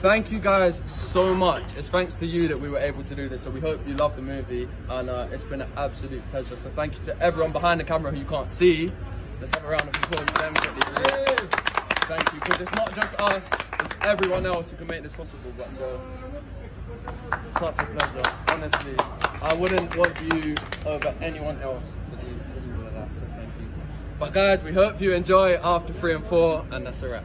Thank you guys so much. It's thanks to you that we were able to do this. So we hope you love the movie, and uh, it's been an absolute pleasure. So thank you to everyone behind the camera who you can't see. Let's have a round of applause for them quickly. Thank you, because it's not just us; it's everyone else who can make this possible. But so, such a pleasure. Honestly, I wouldn't want you over anyone else to do to do all of that. So thank you. But guys, we hope you enjoy after three and four, and that's a wrap.